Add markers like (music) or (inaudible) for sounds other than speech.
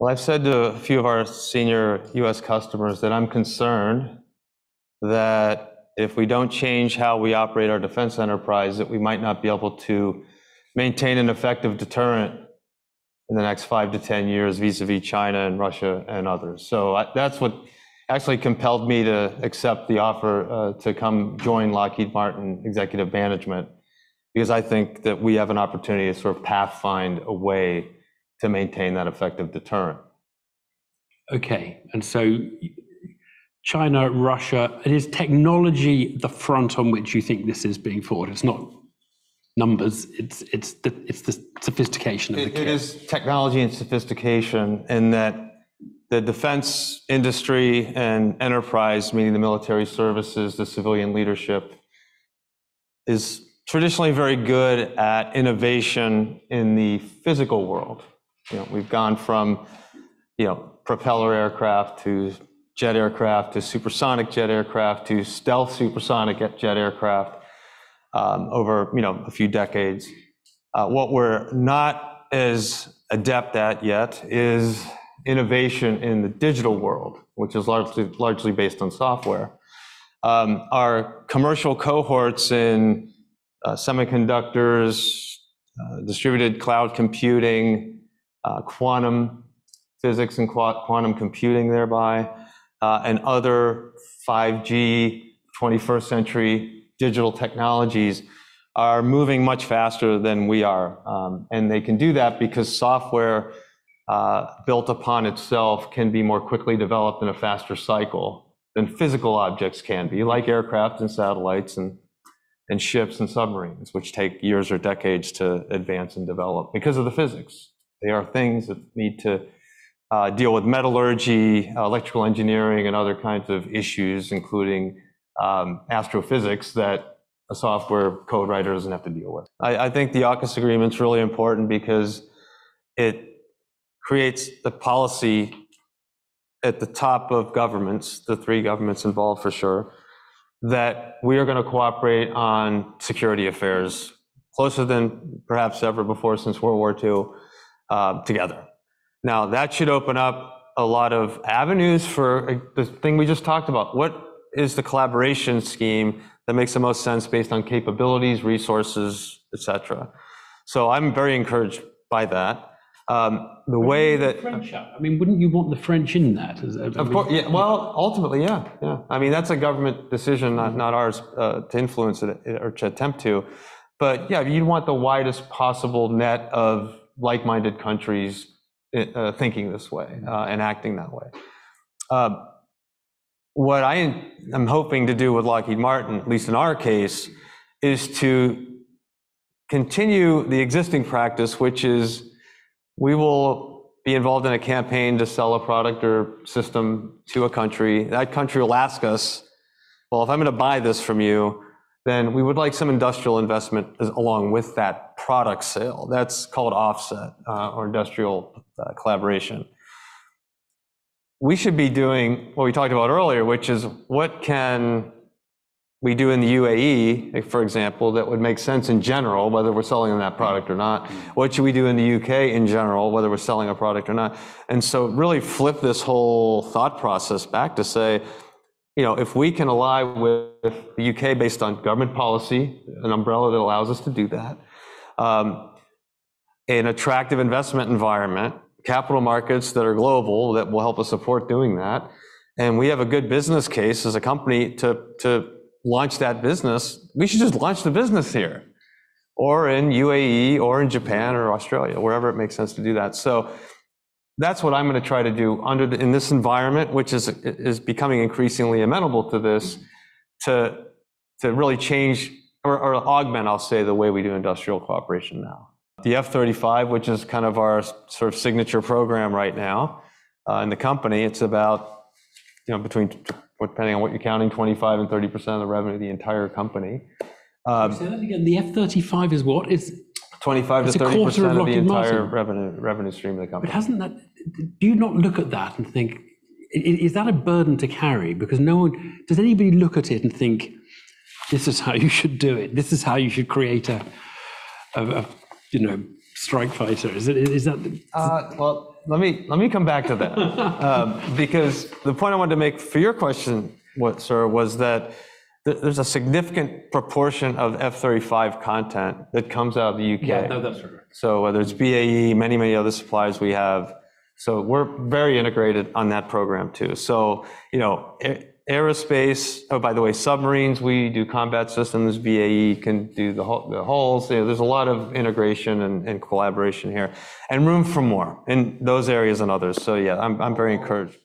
Well, I've said to a few of our senior U.S. customers that I'm concerned that if we don't change how we operate our defense enterprise, that we might not be able to maintain an effective deterrent in the next five to 10 years vis-à-vis China and Russia and others. So that's what actually compelled me to accept the offer uh, to come join Lockheed Martin Executive Management, because I think that we have an opportunity to sort of pathfind a way to maintain that effective deterrent. Okay. And so China, Russia, it is technology the front on which you think this is being fought. It's not numbers. It's it's, the it's the sophistication of the kit. It is technology and sophistication in that the defense industry and enterprise, meaning the military services, the civilian leadership, is traditionally very good at innovation in the physical world. We've gone from you know, propeller aircraft to jet aircraft to supersonic jet aircraft to stealth supersonic jet aircraft um, over you know, a few decades. Uh, what we're not as adept at yet is innovation in the digital world, which is largely largely based on software. Um, our commercial cohorts in uh, semiconductors, uh, distributed cloud computing, Uh, quantum physics and quantum computing thereby, uh, and other 5G 21st century digital technologies are moving much faster than we are. Um, and they can do that because software uh, built upon itself can be more quickly developed in a faster cycle than physical objects can be, like aircraft and satellites and, and ships and submarines, which take years or decades to advance and develop because of the physics. They are things that need to uh, deal with metallurgy, electrical engineering, and other kinds of issues, including um, astrophysics that a software code writer doesn't have to deal with. I think the AUKUS agreement is really important because it creates the policy at the top of governments, the three governments involved for sure, that we are going to cooperate on security affairs closer than perhaps ever before since World War II Uh, together. Now, that should open up a lot of avenues for the thing we just talked about. What is the collaboration scheme that makes the most sense based on capabilities, resources, etc.? So I'm very encouraged by that. Um, the way that. French, I mean, wouldn't you want the French in that? Of course. Well, ultimately, yeah. Yeah. I mean, that's a government decision, not not ours uh, to influence it or to attempt to. But yeah, you'd want the widest possible net of like-minded countries eh, uh, thinking this way mm-hmm. uh, and acting that way. Um, what I am hoping to do with Lockheed Martin, at least in our case, is to continue the existing practice, which is we will be involved in a campaign to sell a product or system to a country. That country will ask us, well, if I'm going to buy this from you, then we would like some industrial investment along with that product sale. That's called offset uh, or industrial uh, collaboration. We should be doing what we talked about earlier, which is what can we do in the UAE, for example, that would make sense in general, whether we're selling that product or not? What should we do in the U.K. in general, whether we're selling a product or not? And so really flip this whole thought process back to say, if we can ally with the U.K. based on government policy, an umbrella that allows us to do that, um, an attractive investment environment, capital markets that are global that will help us support doing that, and we have a good business case as a company to, to launch that business, we should just launch the business here or in UAE or in Japan or Australia, wherever it makes sense to do that. So that's what I'm going to try to do under in this environment, which is is becoming increasingly amenable to this, to to really change or augment, I'll say, the way we do industrial cooperation now. The F-35, which is kind of our sort of signature program right now uh, in the company, it's about you know between, depending on what you're counting, 25 and 30% of the revenue of the entire company. Um, say that again. The F-35 is what? 25%-30% of the entire revenue stream of the company. But do you not look at that and think, is that a burden to carry? Because no one does anybody look at it and think, this is how you should do it? This is how you should create a strike fighter? Is it is that? Well, let me, let me come back to that. Um, (laughs) Because the point I wanted to make for your question, what, sir, was that th- there's a significant proportion of F-35 content that comes out of the UK. Yeah, no, that's right. So whether it's BAE, many, many other suppliers we have. So we're very integrated on that program too. So, you know, aerospace, oh, by the way, submarines, we do combat systems, BAE can do the hull- the hulls. You know, There's a lot of integration and and collaboration here and room for more in those areas and others. So yeah, I'm, I'm very encouraged.